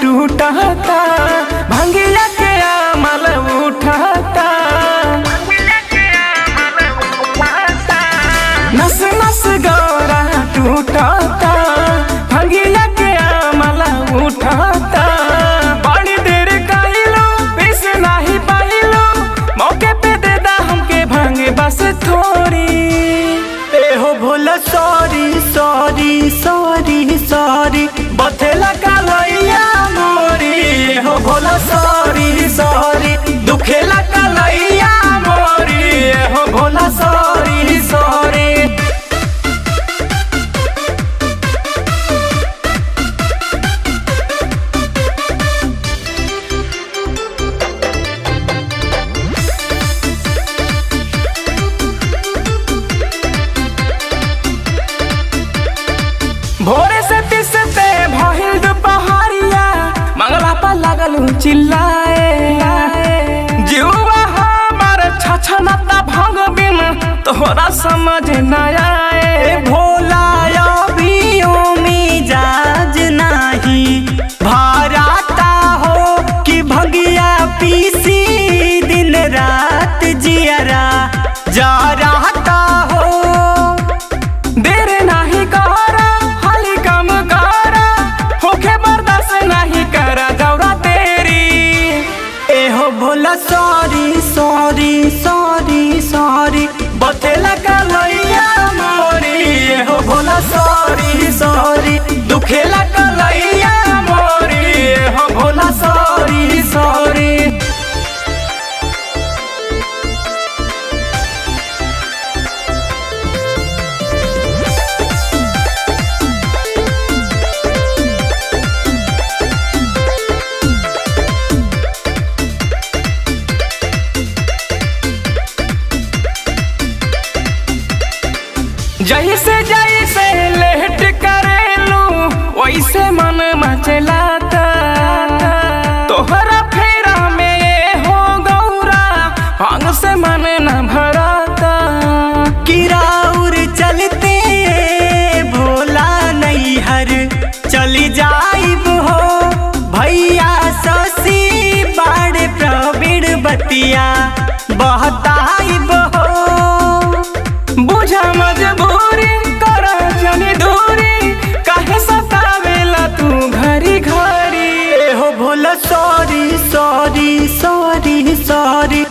टूटता भंगिया के अमल उठाता। नस नस गौरा टूटता भंगिया के अमल उठाता। बड़ी देर कइलो, पिस नहीं पाइलो, मौके पे दे हमके भांगे बस थोड़ी। ए हो भोला सॉरी। बथेला कलैया मोरी, हो भोला सॉरी सॉरी दुखेला कलैया मोरी, हो भोला सॉरी सॉरी भोरे चिल्लाए। जीवा हमार छछनता भंग बिन तोहरा समझ न आए। ए जैसे जैसे लेट करेलू, वैसे मन मचलाता। तोहरा फेरा में हो गौरा भाँग से मन न भराता। किराउर चलते, भोला नैहर चली जाइब हो, भैया ससी बाड़ प्रवीण बतिया। बहताइब सॉरी